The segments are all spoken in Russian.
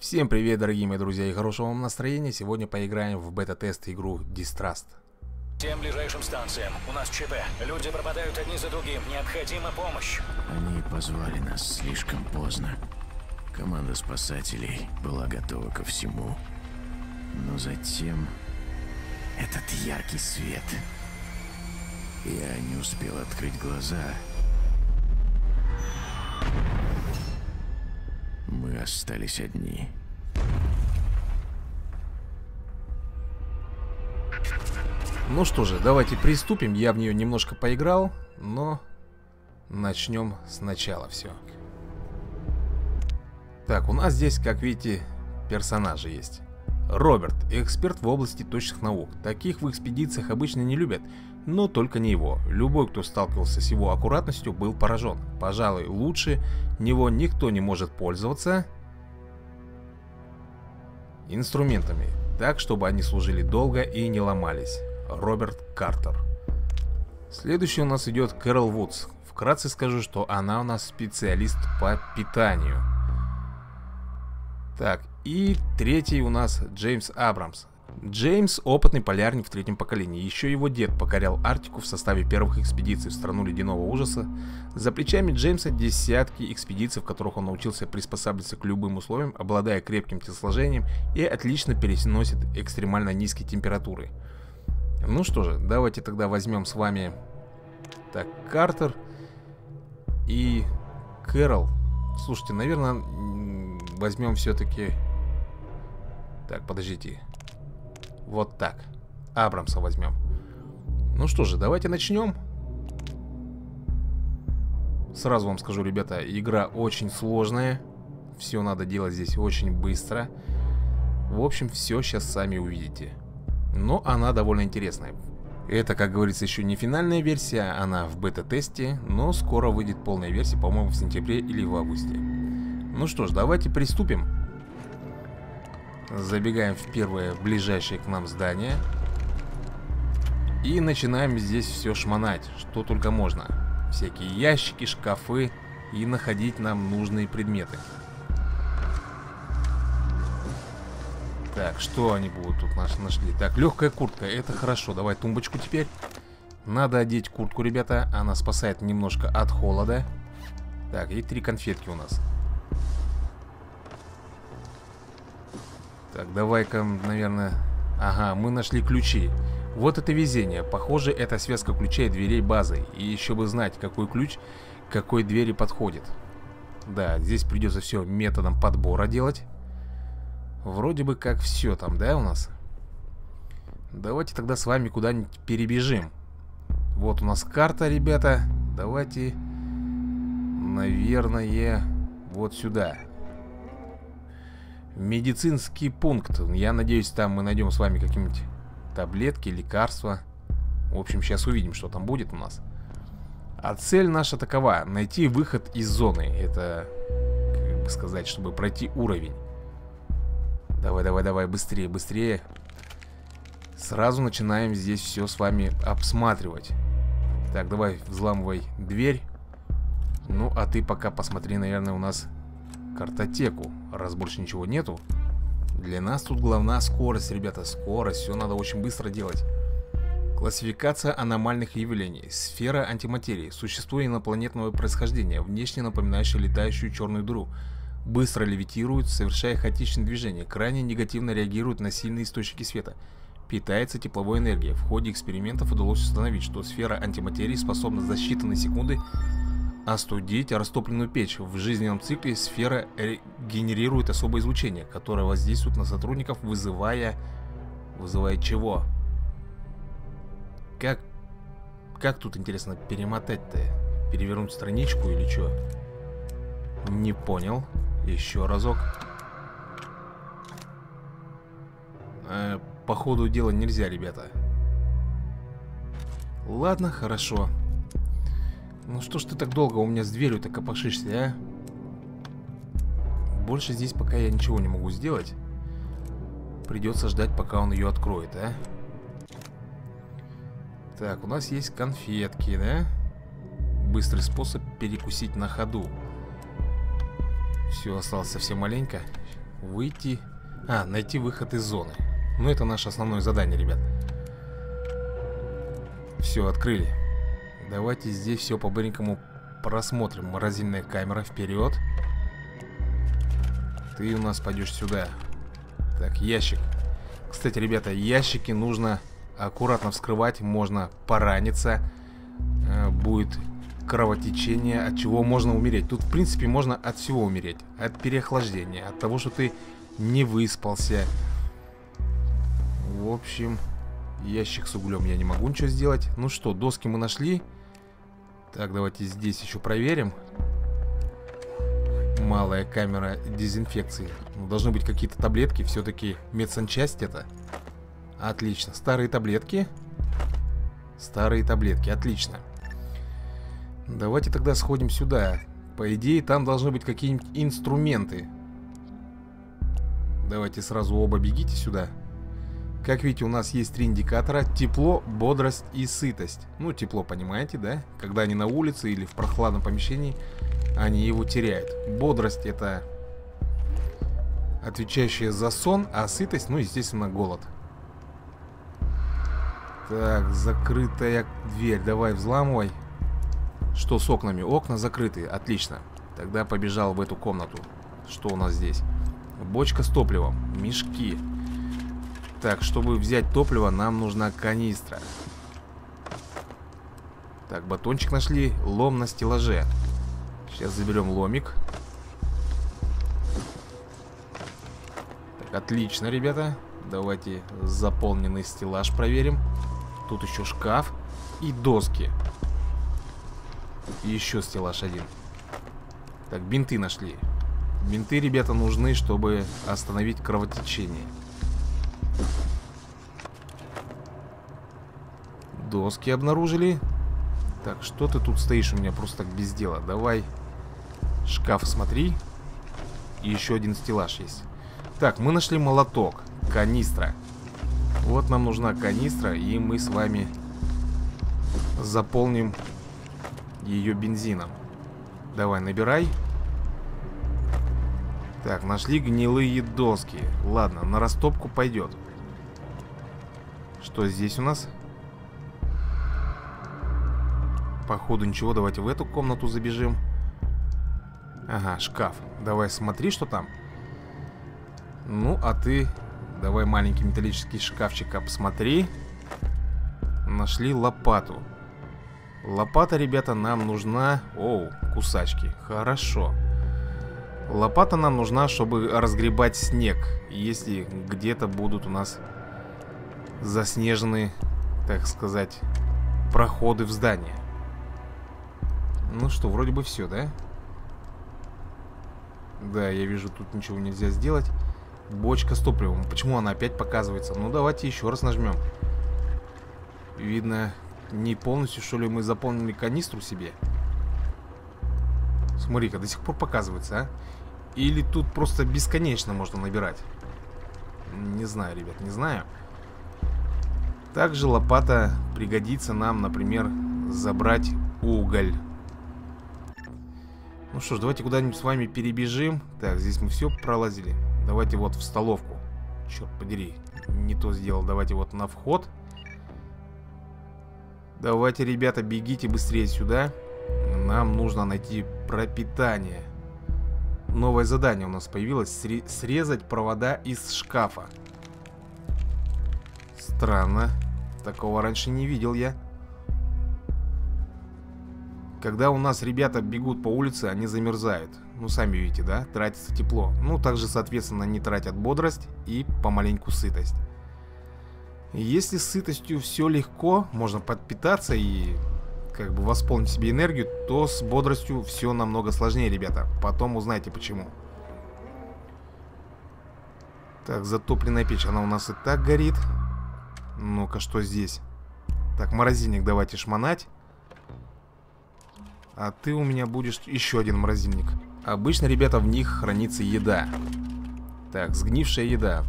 Всем привет, дорогие мои друзья, и хорошего вам настроения. Сегодня поиграем в бета-тест игру Distrust. Всем ближайшим станциям. У нас ЧП. Люди пропадают одни за другим. Необходима помощь. Они позвали нас слишком поздно. Команда спасателей была готова ко всему. Но затем... Этот яркий свет. Я не успел открыть глаза. Мы остались одни. Ну что же, давайте приступим. Я в нее немножко поиграл, но начнем сначала все. Так, у нас здесь, как видите, персонажи есть. Роберт, эксперт в области точных наук. Таких в экспедициях обычно не любят, но только не его. Любой, кто сталкивался с его аккуратностью, был поражен. Пожалуй, лучше него никто не может пользоваться инструментами, так, чтобы они служили долго и не ломались. Роберт Картер. Следующий у нас идет Кэрол Вудс. Вкратце скажу, что она у нас специалист по питанию. Так, и третий у нас Джеймс Абрамс. Джеймс – опытный полярник в третьем поколении. Еще его дед покорял Арктику в составе первых экспедиций в страну ледяного ужаса. За плечами Джеймса десятки экспедиций, в которых он научился приспосабливаться к любым условиям, обладая крепким телосложением и отлично переносит экстремально низкие температуры. Ну что же, давайте тогда возьмем с вами так, Картер и Кэрол. Слушайте, наверное, возьмем все-таки... Так, подождите. Вот так. Абрамса возьмем. Ну что же, давайте начнем. Сразу вам скажу, ребята, игра очень сложная. Все надо делать здесь очень быстро. В общем, все сейчас сами увидите. Но она довольно интересная. Это, как говорится, еще не финальная версия, она в бета-тесте, но скоро выйдет полная версия, по-моему, в сентябре или в августе. Ну что ж, давайте приступим. Забегаем в первое ближайшее к нам здание. И начинаем здесь все шмонать, что только можно. Всякие ящики, шкафы и находить нам нужные предметы. Так, что они будут тут наш нашли? Так, легкая куртка, это хорошо. Давай тумбочку теперь. Надо одеть куртку, ребята. Она спасает немножко от холода. Так, и три конфетки у нас. Так, давай-ка, наверное... Ага, мы нашли ключи. Вот это везение. Похоже, это связка ключей дверей базы. И еще бы знать, какой ключ к какой двери подходит. Да, здесь придется все методом подбора делать. Вроде бы как все там, да, у нас? Давайте тогда с вами куда-нибудь перебежим. Вот у нас карта, ребята. Давайте, наверное, вот сюда. Медицинский пункт. Я надеюсь, там мы найдем с вами какие-нибудь таблетки, лекарства. В общем, сейчас увидим, что там будет у нас. А цель наша такова. Найти выход из зоны. Это, как бы сказать, чтобы пройти уровень. Давай, давай, давай, быстрее, быстрее. Сразу начинаем здесь все с вами обсматривать. Так, давай, взламывай дверь. Ну, а ты пока посмотри, наверное, у нас картотеку, раз больше ничего нету. Для нас тут главная скорость, ребята, скорость. Все надо очень быстро делать. Классификация аномальных явлений. Сфера антиматерии. Существо инопланетного происхождения, внешне напоминающее летающую черную дыру быстро левитирует, совершая хаотичные движения, крайне негативно реагирует на сильные источники света. Питается тепловой энергией. В ходе экспериментов удалось установить, что сфера антиматерии способна за считанные секунды остудить растопленную печь. В жизненном цикле сфера генерирует особое излучение, которое воздействует на сотрудников, вызывая... Вызывая чего? Как... Как тут, интересно, перемотать-то? Перевернуть страничку или что? Не понял. Еще разок. Э, по ходу дела нельзя, ребята. Ладно, хорошо. Ну что ж ты так долго у меня с дверью-то копошишься, а? Больше здесь пока я ничего не могу сделать. Придется ждать, пока он ее откроет, а? Так, у нас есть конфетки, да? Быстрый способ перекусить на ходу. Все, осталось совсем маленько. Выйти... А, найти выход из зоны. Ну, это наше основное задание, ребят. Все, открыли. Давайте здесь все по-быренькому просмотрим. Морозильная камера вперед. Ты у нас пойдешь сюда. Так, ящик. Кстати, ребята, ящики нужно аккуратно вскрывать. Можно пораниться. Э, будет кровотечение, от чего можно умереть. Тут, в принципе, можно от всего умереть. От переохлаждения, от того, что ты не выспался. В общем, ящик с углем я не могу ничего сделать. Ну что, доски мы нашли. Так, давайте здесь еще проверим. Малая камера дезинфекции. Ну, должны быть какие-то таблетки. Все-таки медсанчасть это. Отлично. Старые таблетки. Старые таблетки. Отлично. Давайте тогда сходим сюда. По идее, там должны быть какие-нибудь инструменты. Давайте сразу оба бегите сюда. Как видите, у нас есть три индикатора. Тепло, бодрость и сытость. Ну, тепло, понимаете, да? Когда они на улице или в прохладном помещении, они его теряют. Бодрость это отвечающая за сон, а сытость, ну, естественно, голод. Так, закрытая дверь. Давай, взламывай. Что с окнами? Окна закрыты. Отлично. Тогда побежал в эту комнату. Что у нас здесь? Бочка с топливом. Мешки. Так, чтобы взять топливо, нам нужна канистра. Так, батончик нашли. Лом на стеллаже. Сейчас заберем ломик. Так, отлично, ребята. Давайте заполненный стеллаж проверим. Тут еще шкаф и доски. И еще стеллаж один. Так, бинты нашли. Бинты, ребята, нужны, чтобы остановить кровотечение. Доски обнаружили. Так, что ты тут стоишь у меня просто так без дела? Давай шкаф смотри. И еще один стеллаж есть. Так, мы нашли молоток. Канистра. Вот нам нужна канистра, и мы с вами заполним ее бензином. Давай, набирай. Так, нашли гнилые доски. Ладно, на растопку пойдет. Что здесь у нас? Походу ничего, давайте в эту комнату забежим. Ага, шкаф. Давай смотри, что там. Ну, а ты... Давай маленький металлический шкафчик обсмотри. Нашли лопату. Лопата, ребята, нам нужна... Оу, кусачки. Хорошо. Лопата нам нужна, чтобы разгребать снег. Если где-то будут у нас заснеженные, так сказать, проходы в здание. Ну что, вроде бы все, да? Да, я вижу, тут ничего нельзя сделать. Бочка с топливом. Почему она опять показывается? Ну, давайте еще раз нажмем. Видно, не полностью, что ли, мы заполнили канистру себе. Смотри-ка, до сих пор показывается, а? Или тут просто бесконечно можно набирать? Не знаю, ребят, не знаю. Также лопата пригодится нам, например, забрать уголь. Ну что ж, давайте куда-нибудь с вами перебежим. Так, здесь мы все пролазили. Давайте вот в столовку. Черт подери, не то сделал. Давайте вот на вход. Давайте, ребята, бегите быстрее сюда. Нам нужно найти пропитание. Новое задание у нас появилось. Срезать провода из шкафа. Странно. Такого раньше не видел я. Когда у нас ребята бегут по улице, они замерзают. Ну, сами видите, да? Тратится тепло. Ну, также, соответственно, они тратят бодрость и помаленьку сытость. Если с сытостью все легко, можно подпитаться и как бы восполнить себе энергию, то с бодростью все намного сложнее, ребята. Потом узнаете почему. Так, затопленная печь, она у нас и так горит. Ну-ка, что здесь? Так, морозильник давайте шмонать. А ты у меня будешь еще один морозильник. Обычно, ребята, в них хранится еда. Так, сгнившая еда.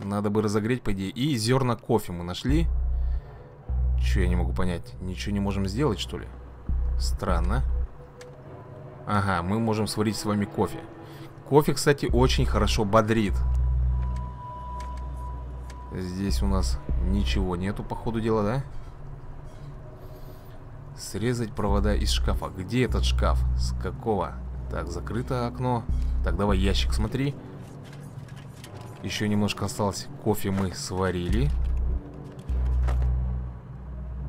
Надо бы разогреть, по идее. И зерна кофе мы нашли. Че, я не могу понять. Ничего не можем сделать, что ли? Странно. Ага, мы можем сварить с вами кофе. Кофе, кстати, очень хорошо бодрит. Здесь у нас ничего нету, по ходу дела, да? Срезать провода из шкафа. Где этот шкаф? С какого? Так, закрыто окно. Так, давай ящик смотри. Еще немножко осталось. Кофе мы сварили.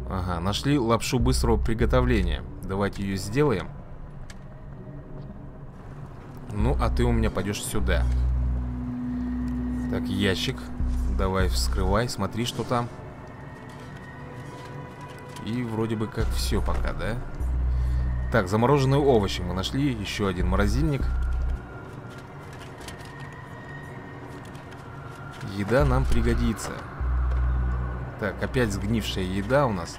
Ага, нашли лапшу быстрого приготовления. Давайте ее сделаем. Ну, а ты у меня пойдешь сюда. Так, ящик. Давай вскрывай, смотри, что там. И вроде бы как все пока, да? Так, замороженные овощи мы нашли. Еще один морозильник. Еда нам пригодится. Так, опять сгнившая еда у нас.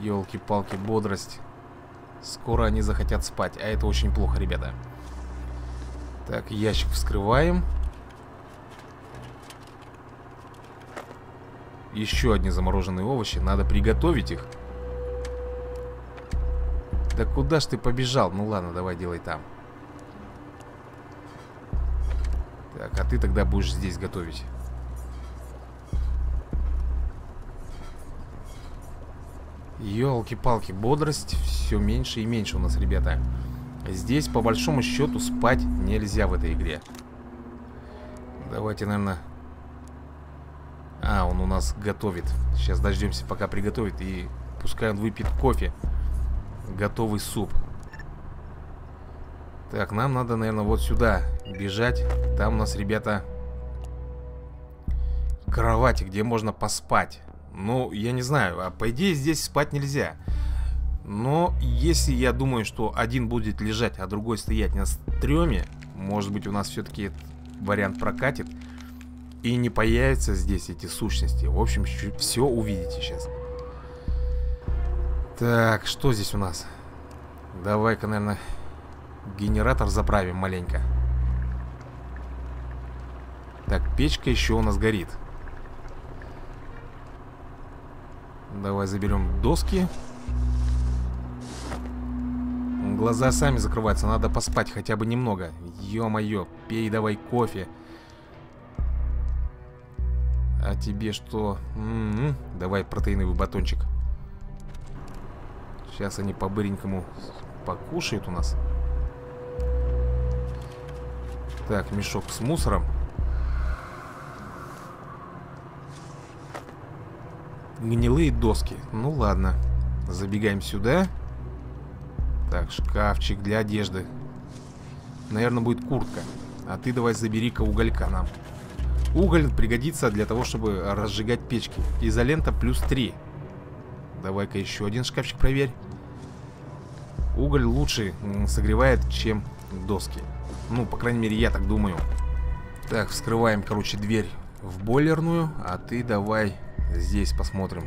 Елки-палки, бодрость. Скоро они захотят спать, а это очень плохо, ребята. Так, ящик вскрываем. Еще одни замороженные овощи. Надо приготовить их. Да куда ж ты побежал? Ну ладно, давай делай там. Так, а ты тогда будешь здесь готовить. Елки-палки, бодрость все меньше и меньше у нас, ребята. Здесь, по большому счету, спать нельзя в этой игре. Давайте, наверное... Нас готовит. Сейчас дождемся, пока приготовит. И пускай он выпьет кофе. Готовый суп. Так, нам надо, наверное, вот сюда бежать. Там у нас, ребята, кровати, где можно поспать. Ну, я не знаю, а по идее здесь спать нельзя. Но если я думаю, что один будет лежать, а другой стоять на стреме, может быть у нас все-таки вариант прокатит. И не появятся здесь эти сущности. В общем, все увидите сейчас. Так, что здесь у нас? Давай-ка, наверное, генератор заправим маленько. Так, печка еще у нас горит. Давай заберем доски. Глаза сами закрываются, надо поспать хотя бы немного. Ё-моё, пей давай кофе. А тебе что? М -м -м. Давай протеиновый батончик. Сейчас они по-быренькому покушают у нас. Так, мешок с мусором. Гнилые доски. Ну ладно. Забегаем сюда. Так, шкафчик для одежды. Наверное, будет куртка. А ты давай забери-ка уголька нам. Уголь пригодится для того, чтобы разжигать печки. Изолента плюс 3. Давай-ка еще один шкафчик проверь. Уголь лучше согревает, чем доски. Ну, по крайней мере, я так думаю. Так, вскрываем, короче, дверь в бойлерную. А ты давай Здесь посмотрим.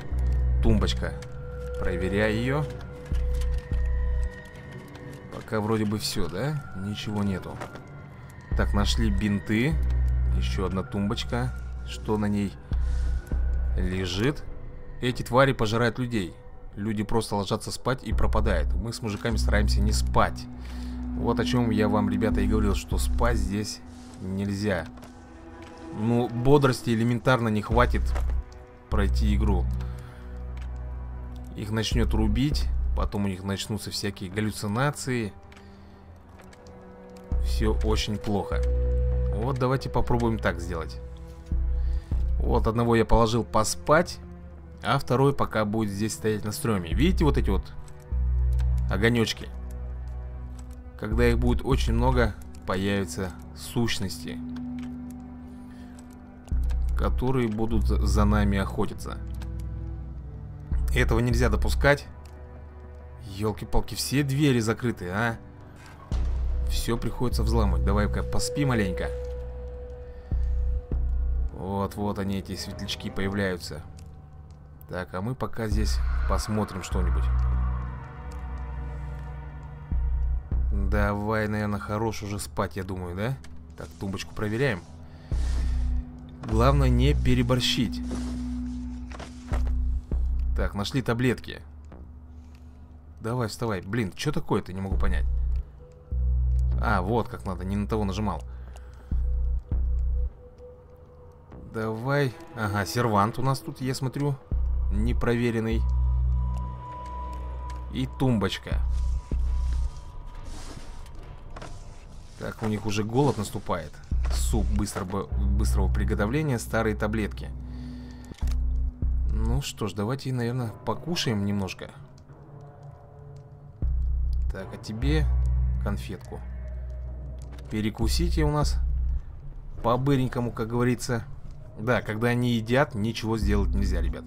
Тумбочка. Проверяй ее. Пока вроде бы все, да? Ничего нету. Так, нашли бинты. Еще одна тумбочка. Что на ней лежит? Эти твари пожирают людей. Люди просто ложатся спать и пропадают. Мы с мужиками стараемся не спать. Вот о чем я вам, ребята, и говорил, что спать здесь нельзя. Ну, бодрости элементарно не хватит пройти игру. Их начнет рубить, потом у них начнутся всякие галлюцинации. Все очень плохо. Вот давайте попробуем так сделать. Вот одного я положил поспать, а второй пока будет здесь стоять на стреме. Видите вот эти вот огонечки? Когда их будет очень много, появятся сущности которые будут за нами охотиться. Этого нельзя допускать. Елки-палки, все двери закрыты, а? Все приходится взламывать. Давай-ка поспи маленько. Вот-вот они, эти светлячки, появляются. Так, а мы пока здесь посмотрим что-нибудь. Давай, наверное, хорош уже спать, я думаю, да? Так, тумбочку проверяем. Главное не переборщить. Так, нашли таблетки. Давай, вставай. Блин, что такое-то, не могу понять. А, вот как надо, не на того нажимал. Давай. Ага, сервант у нас тут, я смотрю, непроверенный. И тумбочка. Так, у них уже голод наступает. Суп быстрого, быстрого приготовления, старые таблетки. Ну что ж, давайте, наверное, покушаем немножко. Так, а тебе конфетку. Перекусите у нас по-быренькому, как говорится. Да, когда они едят, ничего сделать нельзя, ребят.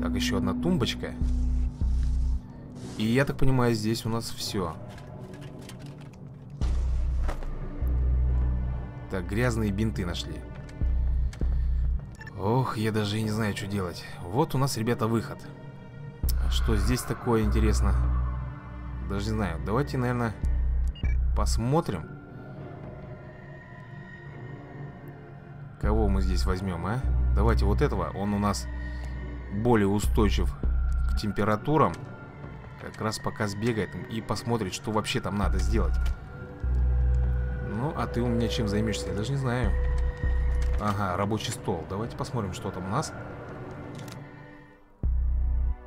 Так, еще одна тумбочка. И я так понимаю, здесь у нас все. Так, грязные бинты нашли. Ох, я даже и не знаю, что делать. Вот у нас, ребята, выход. Что здесь такое интересно? Даже не знаю. Давайте, наверное, посмотрим. Кого мы здесь возьмем, а? Давайте вот этого. Он у нас более устойчив к температурам. Как раз пока сбегает и посмотрит, что вообще там надо сделать. Ну, а ты у меня чем займешься? Я даже не знаю. Ага, рабочий стол. Давайте посмотрим, что там у нас.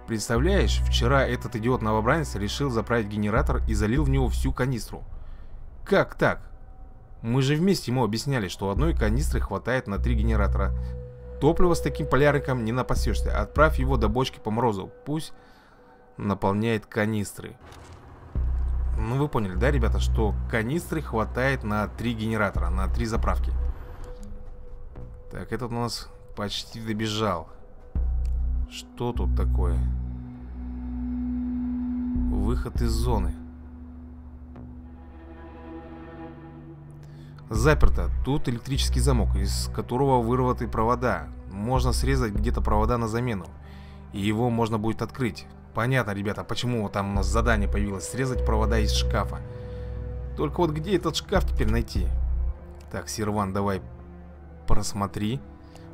Представляешь, вчера этот идиот-новобранец решил заправить генератор и залил в него всю канистру. Как так? Мы же вместе ему объясняли, что одной канистры хватает на три генератора. Топливо с таким полярником не напасешься. Отправь его до бочки по морозу. Пусть наполняет канистры. Ну, вы поняли, да, ребята, что канистры хватает на три генератора, на три заправки. Так, этот у нас почти добежал. Что тут такое? Выход из зоны. Заперто. Тут электрический замок, из которого вырваты провода. Можно срезать где-то провода на замену. И его можно будет открыть. Понятно, ребята, почему там у нас задание появилось. Срезать провода из шкафа. Только вот где этот шкаф теперь найти? Так, Серван, давай просмотри.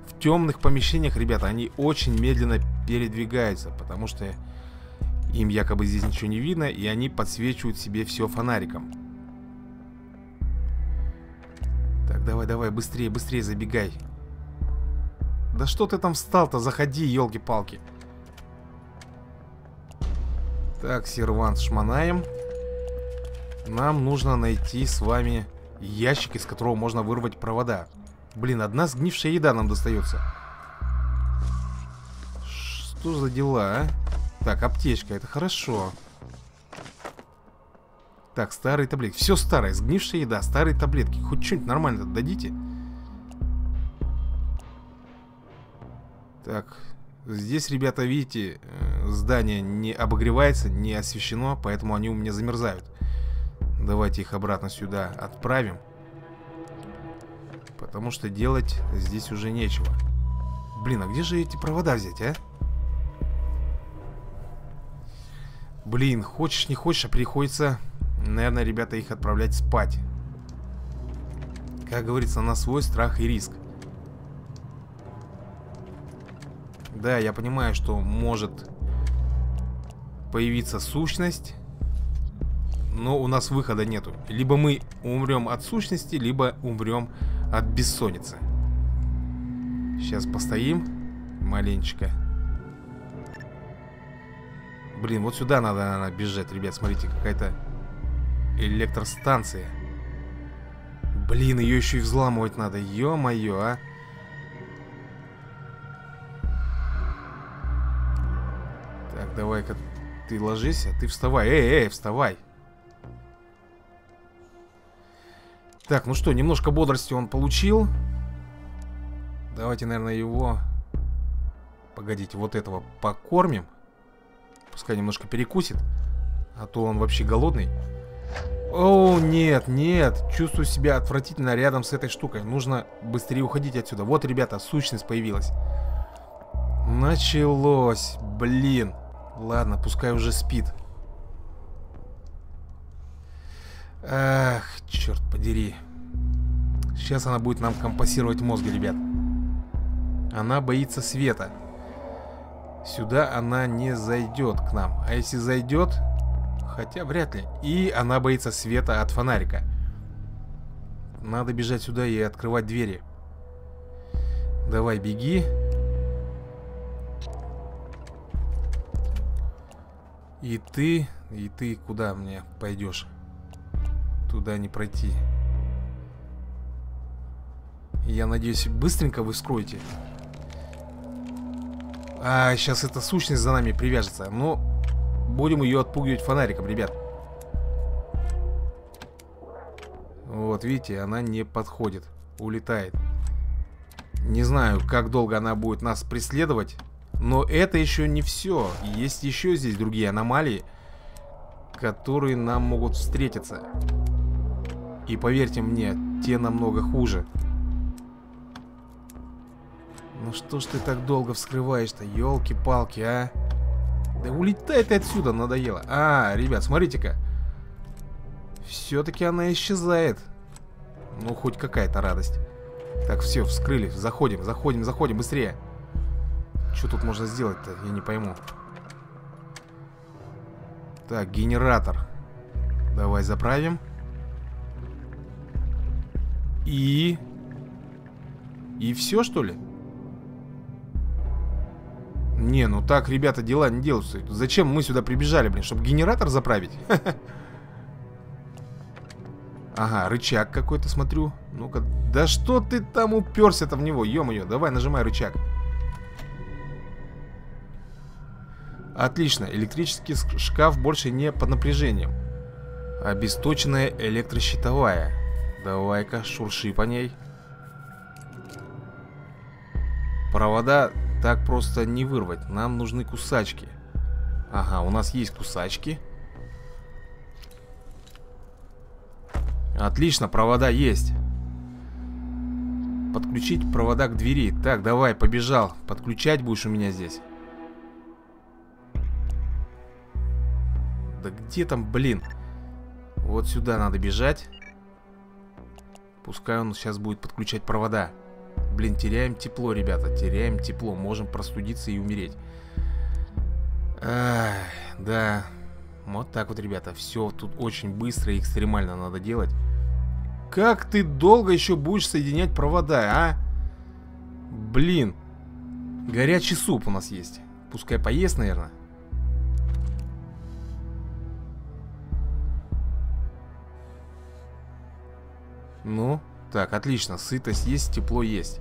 В темных помещениях, ребята, они очень медленно передвигаются, потому что им якобы здесь ничего не видно, и они подсвечивают себе все фонариком. Так, давай, давай, быстрее, быстрее забегай. Да что ты там встал-то? Заходи, елки-палки. Так, сервант шманаем. Нам нужно найти с вами ящик, из которого можно вырвать провода. Блин, одна сгнившая еда нам достается. Что за дела, а? Так, аптечка, это хорошо. Так, старые таблетки. Все старое, сгнившая еда, старые таблетки. Хоть что-нибудь нормально дадите. Так, здесь, ребята, видите, э, здание не обогревается, не освещено, поэтому они у меня замерзают. Давайте их обратно сюда отправим. Потому что делать здесь уже нечего. Блин, а где же эти провода взять, а? Блин, хочешь не хочешь, а приходится Наверное, ребята, их отправлять спать. Как говорится, на свой страх и риск. Да, я понимаю, что может появиться сущность, но у нас выхода нету. Либо мы умрем от сущности, либо умрем от бессонницы. Сейчас постоим маленечко. Блин, вот сюда надо, наверное, бежать, ребят. Смотрите, какая-то электростанция. Блин, ее еще и взламывать надо. Ё-моё, а. Так, давай-ка ты ложись, а ты вставай. Эй, эй, вставай. Так, ну что, немножко бодрости он получил. Давайте, наверное, его... Погодите, вот этого покормим. Пускай немножко перекусит. А то он вообще голодный. О, нет, нет. Чувствую себя отвратительно рядом с этой штукой. Нужно быстрее уходить отсюда. Вот, ребята, сущность появилась. Началось. Блин. Ладно, пускай уже спит. Ах, черт подери. Сейчас она будет нам компасировать мозги, ребят. Она боится света. Сюда она не зайдет к нам. А если зайдет, Хотя вряд ли. И она боится света от фонарика. Надо бежать сюда и открывать двери. Давай, беги. И ты, и ты куда мне пойдешь? Туда не пройти. Я надеюсь, быстренько вы скроете. А, сейчас эта сущность за нами привяжется. Но будем ее отпугивать фонариком, ребят. Вот, видите, она не подходит. Улетает. Не знаю, как долго она будет нас преследовать. Но это еще не все. Есть еще здесь другие аномалии, которые нам могут встретиться. И поверьте мне, те намного хуже. Ну что ж ты так долго вскрываешь-то, елки-палки, а? Да улетай ты отсюда, надоело. А, ребят, смотрите-ка. Все-таки она исчезает. Ну, хоть какая-то радость. Так, все, вскрыли. Заходим, заходим, заходим, быстрее. Что тут можно сделать-то? Я не пойму. Так, генератор. Давай заправим. И... И все, что ли? Не, ну так, ребята, дела не делаются. Зачем мы сюда прибежали, блин? Чтобы генератор заправить? Ага, рычаг какой-то, смотрю. Ну-ка, да что ты там уперся-то в него? Ё-моё, давай, нажимай рычаг. Отлично, электрический шкаф больше не под напряжением. Обесточенная электрощитовая. Давай-ка, шурши по ней. Провода так просто не вырвать. Нам нужны кусачки. Ага, у нас есть кусачки. Отлично, провода есть. Подключить провода к двери. Так, давай, побежал. Подключать будешь у меня здесь. Да где там, блин? Вот сюда надо бежать. Пускай он сейчас будет подключать провода. Блин, теряем тепло, ребята. Теряем тепло. Можем простудиться и умереть. Ах, да. Вот так вот, ребята. Все тут очень быстро и экстремально надо делать. Как ты долго еще будешь соединять провода, а? Блин. Горячий суп у нас есть. Пускай поест, наверное. Ну, так, отлично. Сытость есть, тепло есть.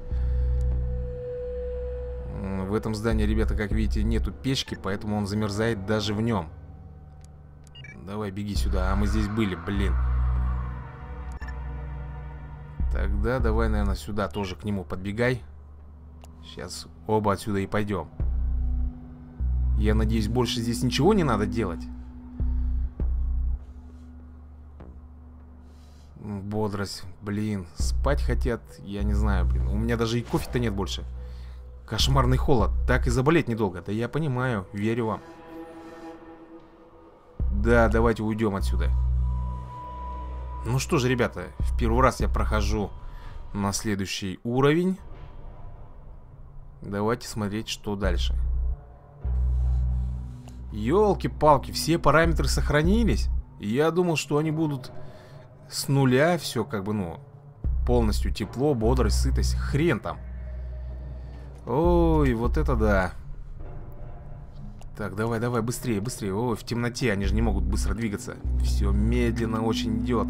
В этом здании, ребята, как видите, нету печки, поэтому он замерзает даже в нем. Давай, беги сюда. А мы здесь были, блин. Тогда давай, наверное, сюда тоже к нему подбегай. Сейчас оба отсюда и пойдем. Я надеюсь, больше здесь ничего не надо делать. Бодрость, блин, спать хотят, я не знаю, блин. У меня даже и кофе-то нет больше. Кошмарный холод, так и заболеть недолго. Да я понимаю, верю вам. Да, давайте уйдем отсюда. Ну что же, ребята, в первый раз я прохожу на следующий уровень. Давайте смотреть, что дальше. Ёлки-палки, все параметры сохранились. Я думал, что они будут с нуля, все как бы, ну, полностью тепло, бодрость, сытость. Хрен там. Ой, вот это да. Так, давай, давай, быстрее, быстрее. Ой, в темноте они же не могут быстро двигаться. Все медленно очень идет.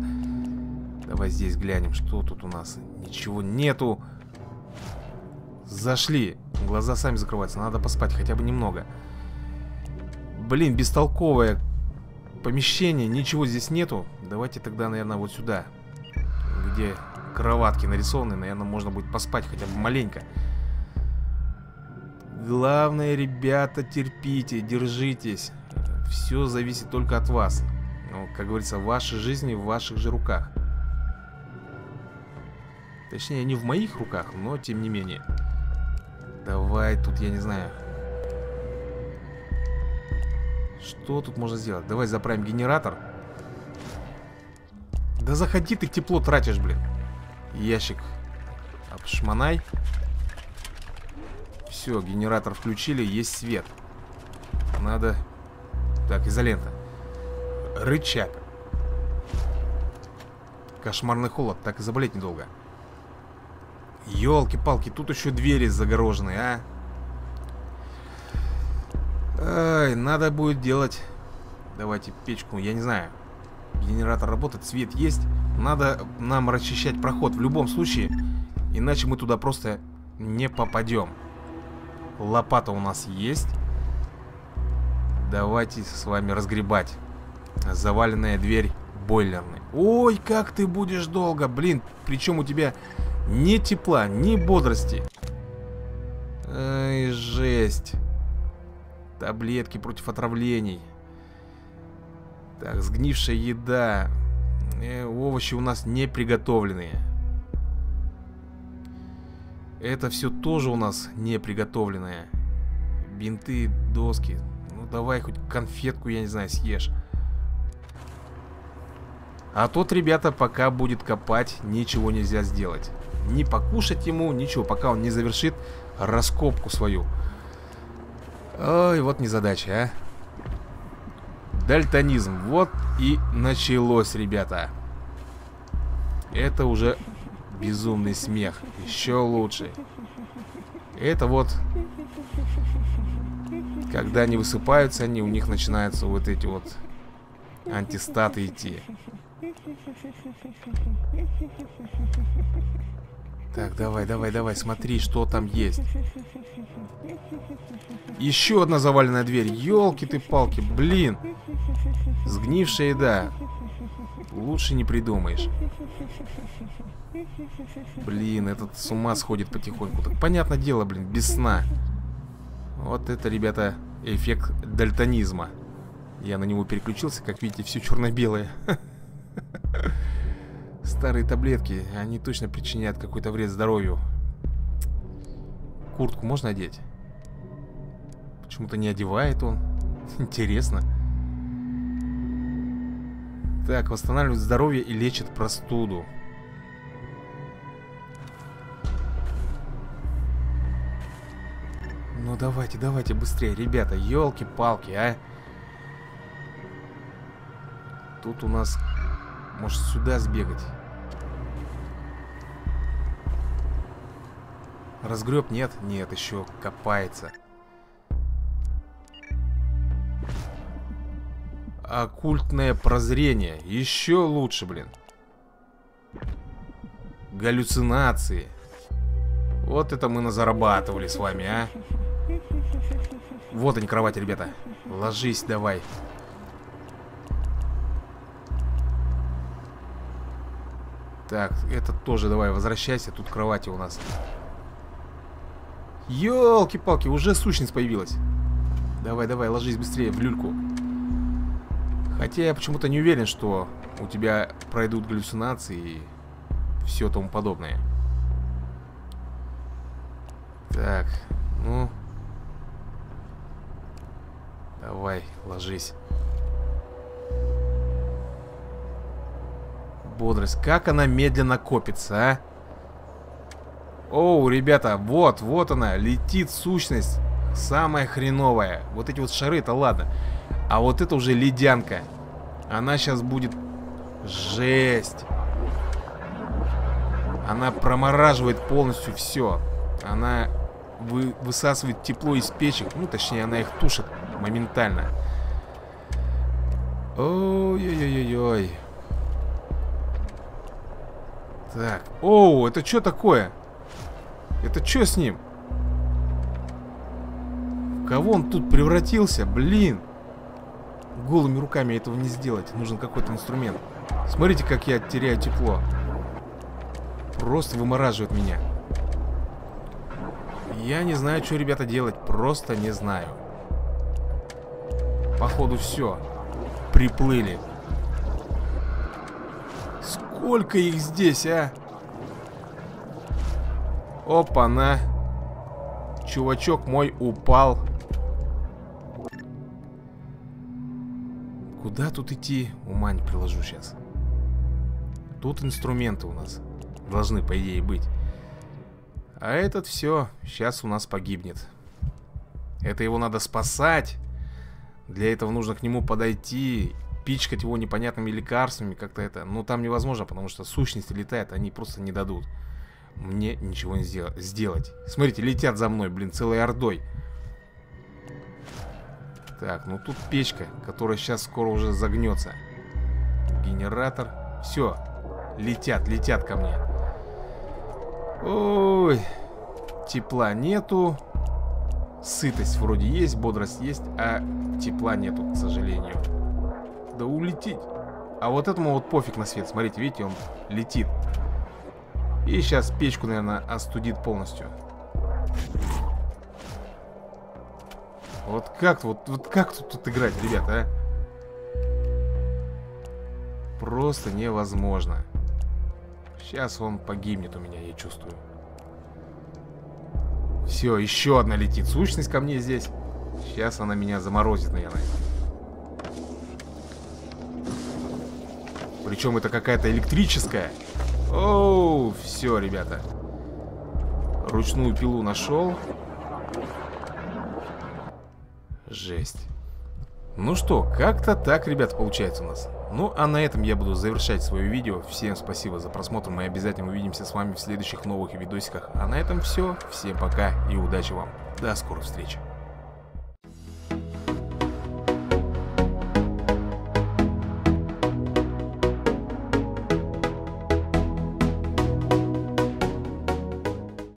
Давай здесь глянем, что тут у нас. Ничего нету. Зашли. Глаза сами закрываются. Надо поспать хотя бы немного. Блин, бестолковое помещение. Ничего здесь нету. Давайте тогда, наверное, вот сюда. Где кроватки нарисованы. Наверное, можно будет поспать хотя бы маленько. Главное, ребята, терпите, держитесь. Все зависит только от вас. Ну, как говорится, ваши жизни в ваших же руках. Точнее, не в моих руках, но тем не менее. Давай тут, я не знаю. Что тут можно сделать? Давай заправим генератор. Да заходи, ты тепло тратишь, блин. Ящик обшмонай. Все, генератор включили, есть свет. Надо... Так, изолента. рычаг. Кошмарный холод, так и заболеть недолго. Елки-палки, тут еще двери загороженные, а? Ай, надо будет делать... Давайте печку, я не знаю. Генератор работает, свет есть. Надо нам расчищать проход в любом случае. Иначе мы туда просто не попадем. Лопата у нас есть. Давайте с вами разгребать. Заваленная дверь бойлерной. Ой, как ты будешь долго, блин. Причем у тебя ни тепла, ни бодрости. Ай, жесть. Таблетки против отравлений. Так, сгнившая еда. Э, овощи у нас не приготовленные. Это все тоже у нас не приготовленное. Бинты, доски. Ну давай хоть конфетку, я не знаю, съешь. А тот, ребята, пока будет копать, ничего нельзя сделать. Не покушать ему, ничего, пока он не завершит раскопку свою. Ой, вот незадача, а. Дальтонизм. Вот и началось, ребята. Это уже безумный смех. Еще лучше. Это вот... Когда они высыпаются, они у них начинаются вот эти вот антистаты идти. Так, давай, давай, давай, смотри, что там есть. Еще одна заваленная дверь. Елки ты палки, блин. Сгнившая еда. Лучше не придумаешь. Блин, этот с ума сходит потихоньку. Так понятное дело, блин, без сна. Вот это, ребята, эффект дальтонизма. Я на него переключился, как видите, все черно-белое. Старые таблетки, они точно причиняют какой-то вред здоровью. Куртку можно одеть? Почему-то не одевает он. Интересно. Так, восстанавливает здоровье и лечит простуду. Ну давайте, давайте быстрее, ребята, елки-палки, а. Тут у нас, может, сюда сбегать. Разгреб нет? Нет, еще копается. Оккультное прозрение. Еще лучше, блин. Галлюцинации. Вот это мы назарабатывали с вами, а. Вот они, кровати, ребята. Ложись давай. Так, этот тоже давай, возвращайся. Тут кровати у нас. Ёлки-палки, уже сущность появилась. Давай, давай, ложись быстрее в люльку. Хотя я почему-то не уверен, что у тебя пройдут галлюцинации и все тому подобное. Так, ну... Давай, ложись. Бодрость. Как она медленно копится, а? Оу, ребята, вот, вот она, летит сущность. Самая хреновая. Вот эти вот шары, это ладно. А вот это уже ледянка. Она сейчас будет... Жесть. Она промораживает полностью все. Она вы, высасывает тепло из печек. Ну, точнее, она их тушит моментально. Ой-ой-ой-ой. Так. Оу, это что такое? Это что с ним? В кого он тут превратился? Блин. Голыми руками этого не сделать. Нужен какой-то инструмент. Смотрите, как я теряю тепло. Просто вымораживает меня. Я не знаю, что, ребята, делать. Просто не знаю. Походу, все. Приплыли. Сколько их здесь, а? Опа-на. Чувачок мой упал. Куда тут идти? Ума приложу сейчас. Тут инструменты у нас должны, по идее, быть. А этот все, сейчас у нас погибнет. Это его надо спасать. Для этого нужно к нему подойти пичкать его непонятными лекарствами, как-то это... Ну, там невозможно, потому что сущности летают, они просто не дадут мне ничего не сделать. Смотрите, летят за мной, блин, целой ордой. Так, ну тут печка, которая сейчас скоро уже загнется. Генератор. Все, летят, летят ко мне. Ой, тепла нету. Сытость вроде есть, бодрость есть, а тепла нету, к сожалению. Да улететь. А вот этому вот пофиг на свет. Смотрите, видите, он летит. И сейчас печку, наверное, остудит полностью. Вот как, вот, вот как тут, тут играть, ребята, а? Просто невозможно. Сейчас он погибнет у меня, я чувствую. Все, еще одна летит сущность ко мне здесь. Сейчас она меня заморозит, наверное. Причем это какая-то электрическая. Оу, все, ребята. Ручную пилу нашел. Жесть. Ну что, как-то так, ребят, получается у нас. Ну, а на этом я буду завершать свое видео. Всем спасибо за просмотр. Мы обязательно увидимся с вами в следующих новых видосиках. А на этом все. Всем пока и удачи вам. До скорой встречи.